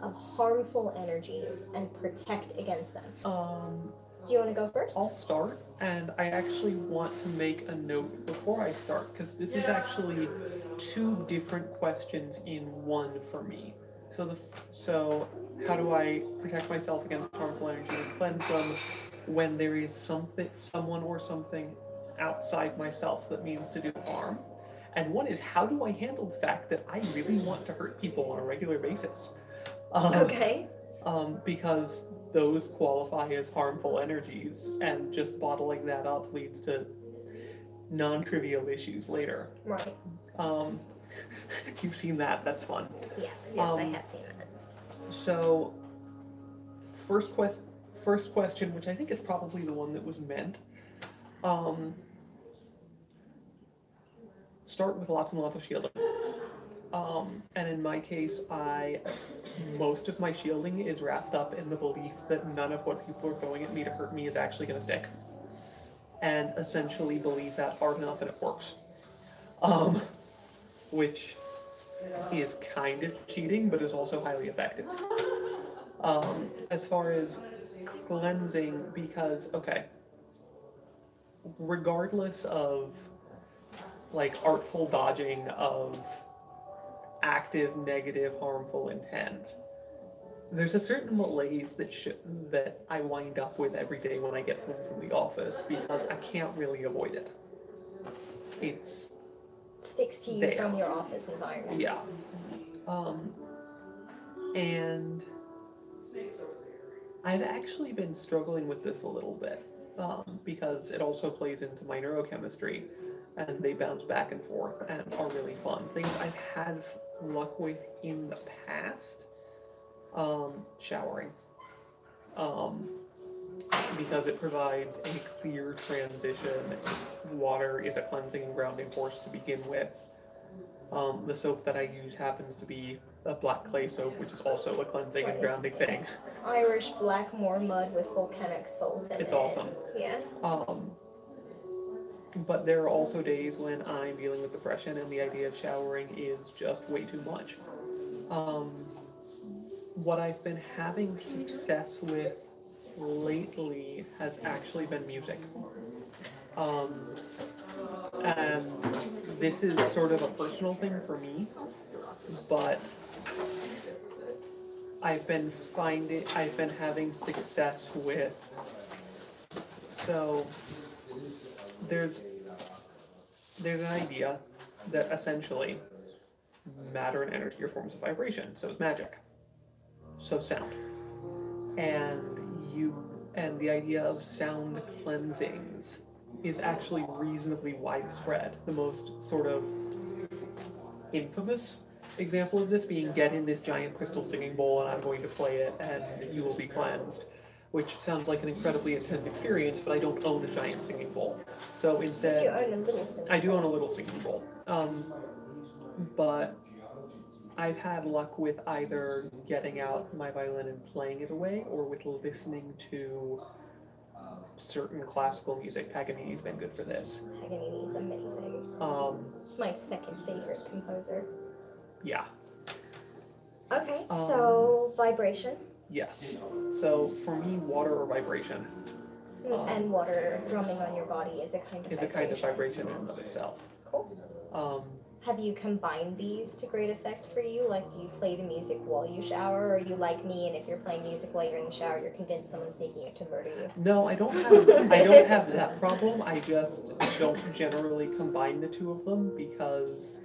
of harmful energies and protect against them? Um, Do you want to go first? I'll start, and I actually want to make a note before I start because this is actually two different questions in one for me. So the so how do I protect myself against harmful energy and cleanse them when there is something, someone or something outside myself that means to do harm? And one is how do I handle the fact that I really want to hurt people on a regular basis? Um, Okay. um, because those qualify as harmful energies, and just bottling that up leads to non-trivial issues later. Right. Um, you've seen that; that's fun. Yes. Yes, I Um, have seen that. So, first quest, first question, which I think is probably the one that was meant. Um, start with lots and lots of shielding. Um, and in my case, I most of my shielding is wrapped up in the belief that none of what people are throwing at me to hurt me is actually going to stick, and essentially believe that hard enough and it works. Um, which is kind of cheating, but is also highly effective. Um, as far as cleansing, because okay, regardless of like artful dodging of active, negative, harmful intent, there's a certain malaise that sh- that I wind up with every day when I get home from the office because I can't really avoid it. It's Sticks to you there. from your office environment. yeah. Um, and I've actually been struggling with this a little bit um, because it also plays into my neurochemistry and they bounce back and forth and are really fun. Things I've had luck with in the past um, showering. Um, because it provides a clear transition. Water is a cleansing and grounding force to begin with. Um, the soap that I use happens to be a black clay soap, which is also a cleansing and grounding it's- thing. Irish black blackmore mud with volcanic salt in It's it. awesome. Yeah. Um, but there are also days when I'm dealing with depression and the idea of showering is just way too much. Um, what I've been having success with lately has actually been music. Um, and this is sort of a personal thing for me, but I've been finding, I've been having success with so there's there's an idea that essentially matter and energy are forms of vibration. So is magic. So sound. And you and the idea of sound cleansings is actually reasonably widespread. The most sort of infamous example of this being get in this giant crystal singing bowl and I'm going to play it and you will be cleansed which sounds like an incredibly intense experience, but I don't own a giant singing bowl. So instead, do own a little singing I do own a little singing bowl. Um, but I've had luck with either getting out my violin and playing it away, or with listening to certain classical music. Paganini's been good for this. Paganini's amazing. Um, It's my second favorite composer. yeah, Okay, Um, so vibration yes. So for me, water or vibration um, and water drumming on your body is a kind of is a vibration. kind of vibration in and of itself. Cool. Um, Have you combined these to great effect for you? Like, do you play the music while you shower, or are you like me, and if you're playing music while you're in the shower, you're convinced someone's taking it to murder you? No, I don't have I don't have that problem. I just don't generally combine the two of them because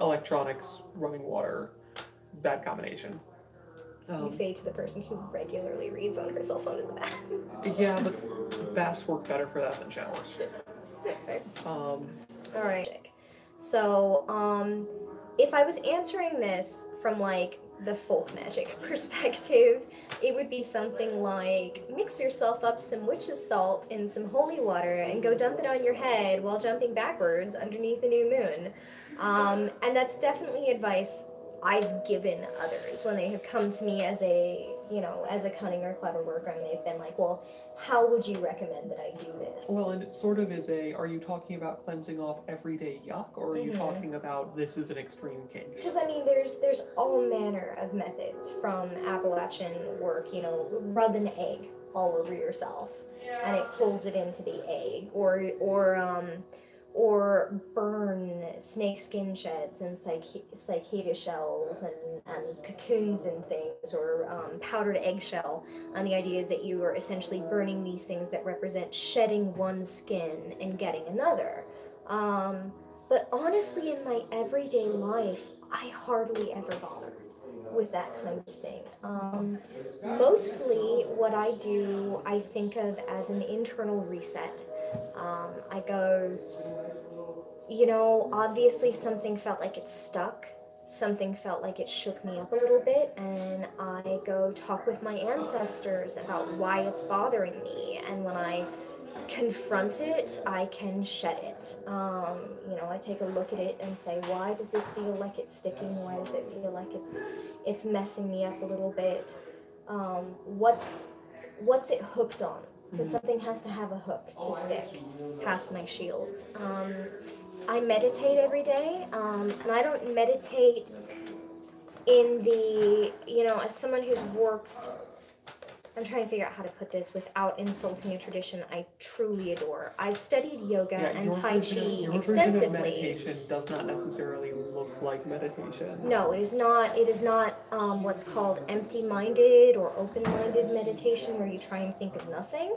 electronics, running water, bad combination. Um, you say to the person who regularly reads on her cell phone in the bath. yeah, but baths work better for that than showers. Okay. Um, All right. So, um, if I was answering this from like the folk magic perspective, it would be something like mix yourself up some witch's salt in some holy water and go dump it on your head while jumping backwards underneath a new moon. Um, and that's definitely advice I've given others when they have come to me as a you know as a cunning or clever worker and they've been like, well, how would you recommend that I do this? Well, and it sort of is a. Are you talking about cleansing off everyday yuck, or are you Mhm. talking about this is an extreme case? Because I mean, there's there's all manner of methods from Appalachian work. You know, rub an egg all over yourself, and it pulls it into the egg, or or um, or burn snakeskin sheds and cic- cicada shells and, and cocoons and things, or um, powdered eggshell. And the idea is that you are essentially burning these things that represent shedding one skin and getting another. Um, but honestly, in my everyday life, I hardly ever bother with that kind of thing. Um, mostly, what I do, I think of as an internal reset. Um, I go, you know, obviously something felt like it stuck. Something felt like it shook me up a little bit, and I go talk with my ancestors about why it's bothering me. And when I confront it, I can shed it. Um, you know, I take a look at it and say, why does this feel like it's sticking? Why does it feel like it's it's messing me up a little bit? Um, what's what's it hooked on? Because Mhm. something has to have a hook to stick past my shields. Um, I meditate every day, um, and I don't meditate in the you know as someone who's worked I'm trying to figure out how to put this without insulting a tradition I truly adore. I've studied yoga and Tai Chi of extensively. meditation does not necessarily look like meditation. No, it is not. It is not um, what's called empty-minded or open-minded meditation, where you try and think of nothing.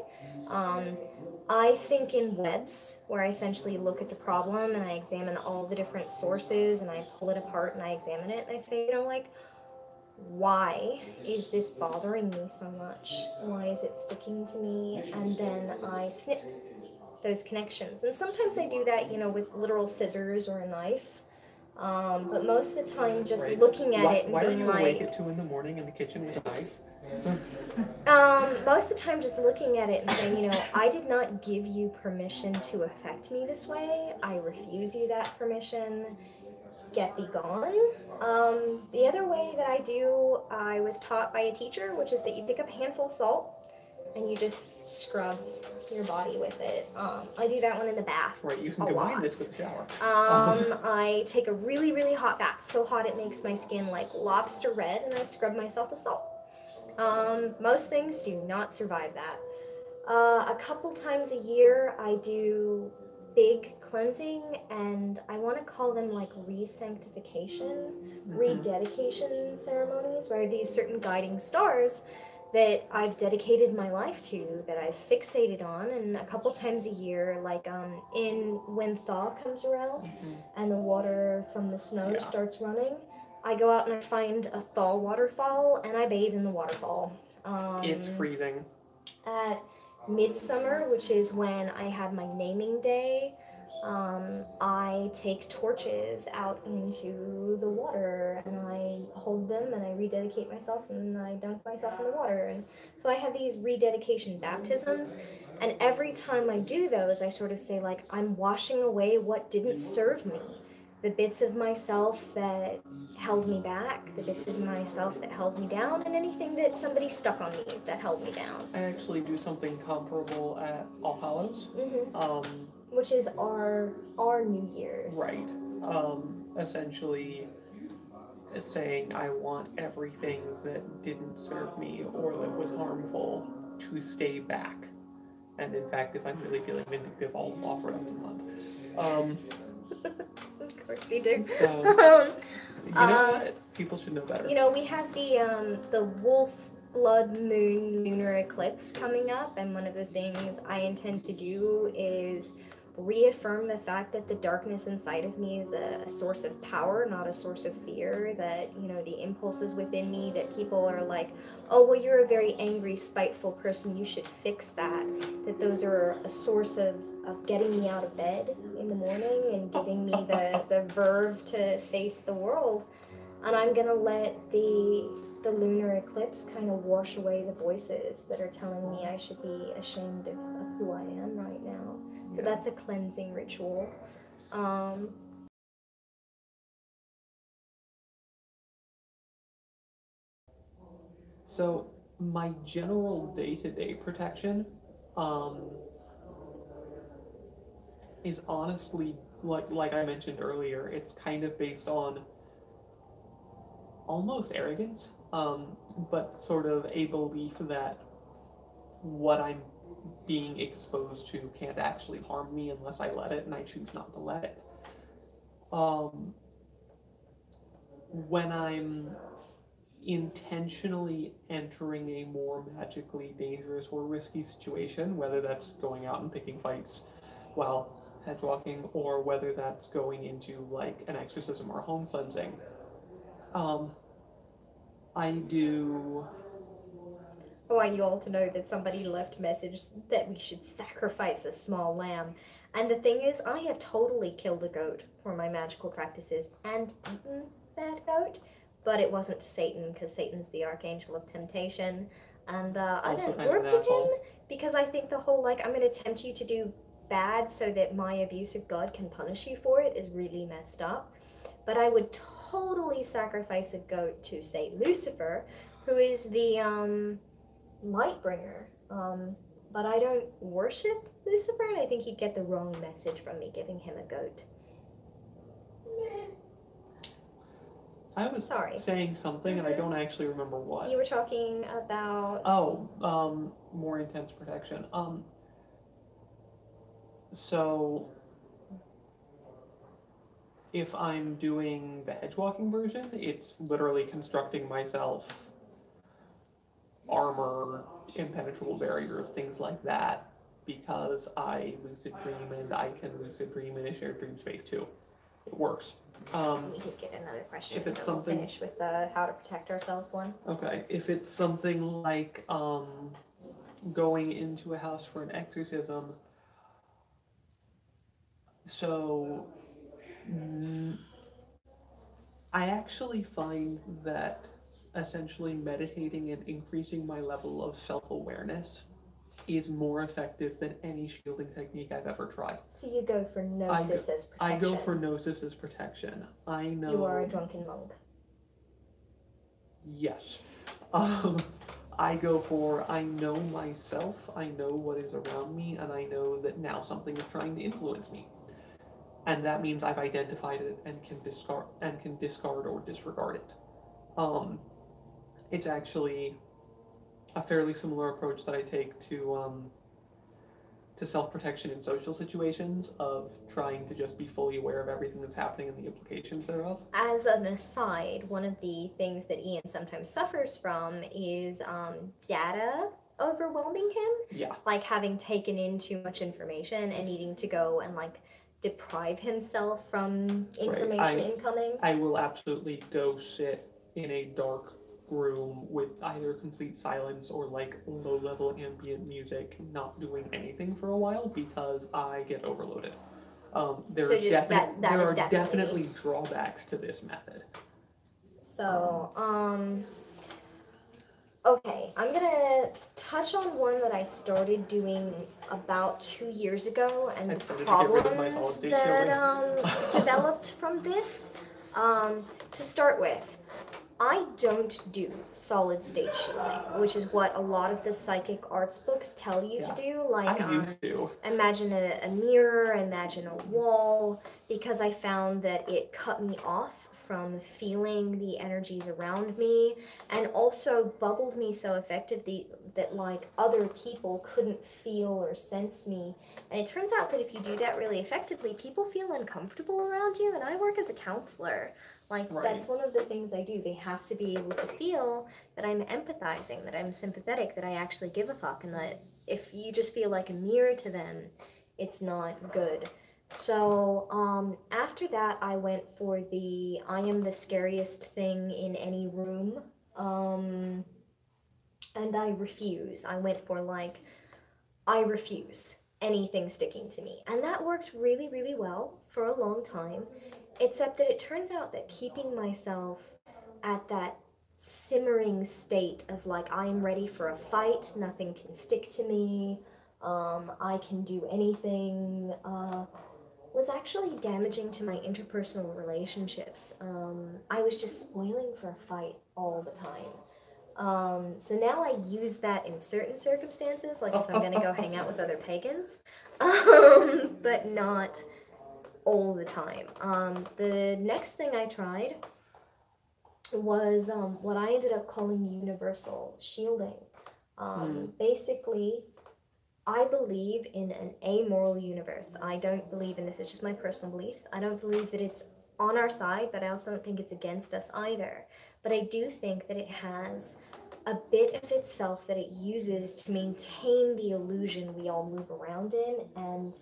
Um, I think in webs, where I essentially look at the problem and I examine all the different sources and I pull it apart and I examine it and I say, you know, like, why is this bothering me so much? Why is it sticking to me? And then I snip those connections. And sometimes I do that, you know, with literal scissors or a knife. Um, but most of the time, just Right. looking at why, it and why are being you like, awake at two in the morning in the kitchen with a knife? Um, most of the time, just looking at it and saying, you know, I did not give you permission to affect me this way. I refuse you that permission. Get thee gone. Um, the other way that I do, I was taught by a teacher, which is that you pick up a handful of salt and you just scrub your body with it. Um, I do that one in the bath. Right, you can combine lot. this with shower. Um, I take a really, really hot bath, so hot it makes my skin like lobster red, and I scrub myself with salt. Um, most things do not survive that. Uh, a couple times a year, I do big cleansing, and I want to call them like re-sanctification, Mhm. rededication ceremonies, where these certain guiding stars that I've dedicated my life to, that I've fixated on, and a couple times a year, like um, in when thaw comes around Mhm. and the water from the snow Yeah. starts running, I go out and I find a thaw waterfall and I bathe in the waterfall. Um, It's freezing. at midsummer, which is when I have my naming day, um, I take torches out into the water and I hold them and I rededicate myself and I dunk myself in the water. And so I have these rededication baptisms. And every time I do those, I sort of say, like, I'm washing away what didn't serve me. The bits of myself that held me back, the bits of myself that held me down, and anything that somebody stuck on me that held me down. I actually do something comparable at All Hallows. hmm Um, which is our our New Year's. right. Um, essentially, it's saying I want everything that didn't serve me or that was harmful to stay back. And in fact, if I'm really feeling vindictive, I'll offer it up to the month. Um, Course you do. so, Um, you know Uh, what? People should know better. you know, we have the um the wolf blood moon lunar eclipse coming up, and one of the things I intend to do is reaffirm the fact that the darkness inside of me is a, a source of power, not a source of fear. That, you know, the impulses within me that people are like, oh, well, you're a very angry, spiteful person, you should fix that. That those are a source of, of getting me out of bed in the morning and giving me the, the verve to face the world. And I'm gonna let the the lunar eclipse kind of wash away the voices that are telling me I should be ashamed of, of who I am right now. So Yeah. that's a cleansing ritual. Um, So my general day-to-day protection um, is honestly like like I mentioned earlier, it's kind of based on almost arrogance, um, but sort of a belief that what I'm being exposed to can't actually harm me unless I let it, and I choose not to let it. Um, when I'm intentionally entering a more magically dangerous or risky situation, whether that's going out and picking fights while hedge walking, or whether that's going into like an exorcism or home cleansing, um, I do. I want you all to know that somebody left message that we should sacrifice a small lamb. And the thing is, I have totally killed a goat for my magical practices and eaten that goat, but it wasn't to Satan because Satan's the archangel of temptation. And uh, I Also don't work with him because I think the whole like, I'm going to tempt you to do bad so that my abusive God can punish you for it is really messed up. But I would totally sacrifice a goat to, say, Lucifer, who is the um, light bringer. Um, but I don't worship Lucifer, and I think you'd get the wrong message from me giving him a goat. I was Sorry. saying something and I don't actually remember what. You were talking about. Oh, um, more intense protection. Um, so if I'm doing the hedge walking version, it's literally constructing myself armor, impenetrable barriers, things like that, because I lucid dream and I can lucid dream in a shared dream space too. It works. Um, we did get another question. if it's and then we'll something- finish with the how to protect ourselves one. Okay, if it's something like um, going into a house for an exorcism, so mm, I actually find that essentially meditating and increasing my level of self awareness is more effective than any shielding technique I've ever tried. So you go for gnosis as protection. I go for gnosis as protection. I know. You are a drunken monk. Yes. Um, I go for I know myself, I know what is around me, and I know that now something is trying to influence me. And that means I've identified it and can discard and can discard or disregard it. Um, it's actually a fairly similar approach that I take to um, to self protection in social situations of trying to just be fully aware of everything that's happening and the implications thereof. As an aside, one of the things that Ian sometimes suffers from is um, data overwhelming him. Yeah. like having taken in too much information and needing to go and like deprive himself from information I- incoming. I will absolutely go sit in a dark room with either complete silence or like low level ambient music, not doing anything for a while because I get overloaded. Um, there So are, definite, that- that there are definitely- definitely drawbacks to this method. So, um okay, I'm gonna touch on one that I started doing about two years ago and I the decided to get rid of my problems that um, developed from this. Um, to start with, I don't do solid state shielding, which is what a lot of the psychic arts books tell you Yeah. to do. Like, I um, used to. imagine a, a mirror, imagine a wall, because I found that it cut me off from feeling the energies around me and also bubbled me so effectively that like other people couldn't feel or sense me. And it turns out that if you do that really effectively, people feel uncomfortable around you and I work as a counselor. Like that's one of the things I do. They have to be able to feel that I'm empathizing, that I'm sympathetic, that I actually give a fuck and that if you just feel like a mirror to them, it's not good. So, um, after that, I went for the I am the scariest thing in any room. Um, and I refuse. I went for like, I refuse anything sticking to me. And that worked really, really well for a long time. Except that it turns out that keeping myself at that simmering state of like, I am ready for a fight, nothing can stick to me, um, I can do anything, uh, was actually damaging to my interpersonal relationships. Um, I was just spoiling for a fight all the time. Um, so now I use that in certain circumstances, like if I'm gonna go hang out with other pagans, um, but not all the time. Um, the next thing I tried was um, what I ended up calling universal shielding. Um, Basically, I believe in an amoral universe. I don't believe in this, it's just my personal beliefs. I don't believe that it's on our side, but I also don't think it's against us either. But I do think that it has a bit of itself that it uses to maintain the illusion we all move around in and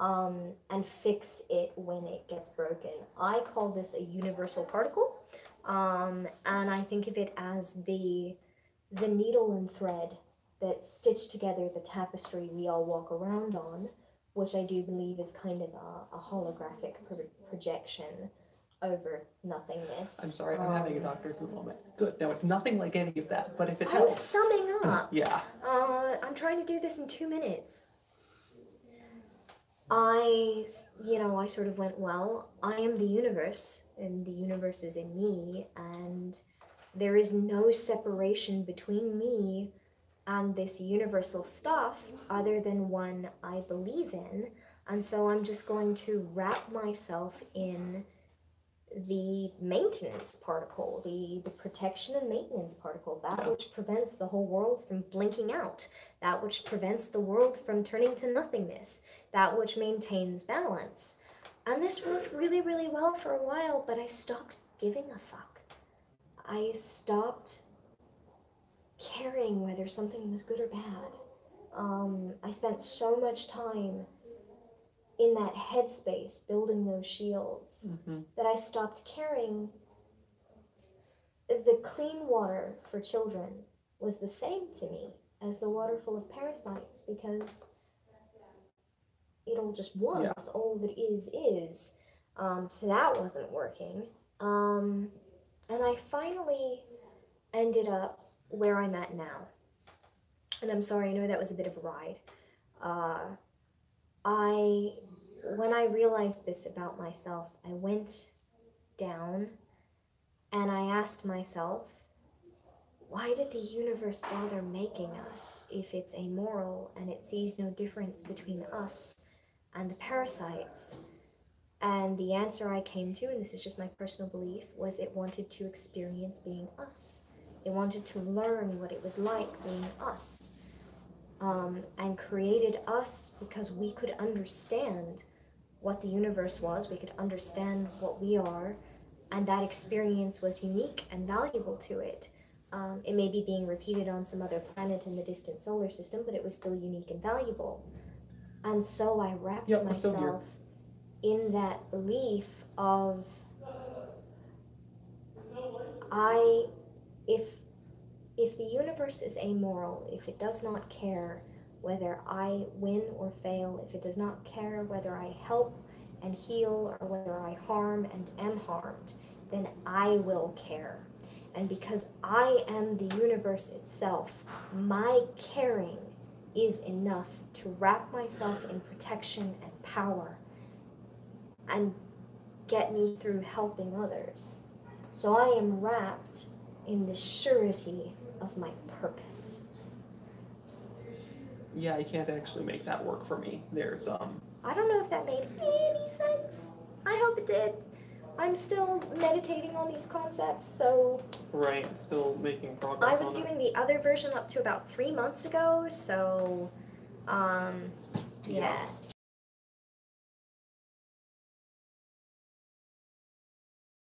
um, and fix it when it gets broken. I call this a universal particle, um, and I think of it as the the needle and thread that stitch together the tapestry we all walk around on, which I do believe is kind of a, a holographic pro- projection over nothingness. I'm sorry, I'm having a Um, Doctor Who moment. Good. No, it's nothing like any of that, but if it I'm helps. summing up. Yeah. Uh, I'm trying to do this in two minutes. I, you know, I sort of went, well, I am the universe, and the universe is in me, and there is no separation between me and this universal stuff other than one I believe in. And so I'm just going to wrap myself in the maintenance particle, the, the protection and maintenance particle, that Yeah. which prevents the whole world from blinking out, that which prevents the world from turning to nothingness, that which maintains balance. And this worked really, really well for a while, but I stopped giving a fuck. I stopped caring whether something was good or bad. Um, I spent so much time in that headspace building those shields hmm that I stopped caring. The clean water for children was the same to me as the water full of parasites because it all just was. Yeah. All that is is. Um, so that wasn't working. Um, and I finally ended up where I'm at now. And I'm sorry, I know that was a bit of a ride. Uh, I, when I realized this about myself, I went down and I asked myself, why did the universe bother making us if it's amoral and it sees no difference between us and the parasites? And the answer I came to, and this is just my personal belief, was it wanted to experience being us. It wanted to learn what it was like being us. Um, and created us because we could understand what the universe was, we could understand what we are, and that experience was unique and valuable to it. Um, it may be being repeated on some other planet in the distant solar system, but it was still unique and valuable. And so I wrapped Yep, we're still here. myself in that belief of I if if the universe is amoral, if it does not care whether I win or fail, if it does not care whether I help and heal or whether I harm and am harmed, then I will care. And because I am the universe itself, my caring is enough to wrap myself in protection and power and get me through helping others. So I am wrapped in the surety of my purpose. Yeah, I can't actually make that work for me. There's um I don't know if that made any sense. I hope it did. I'm still meditating on these concepts, so right, still making progress. I was on it. doing the other version up to about three months ago, so um yeah.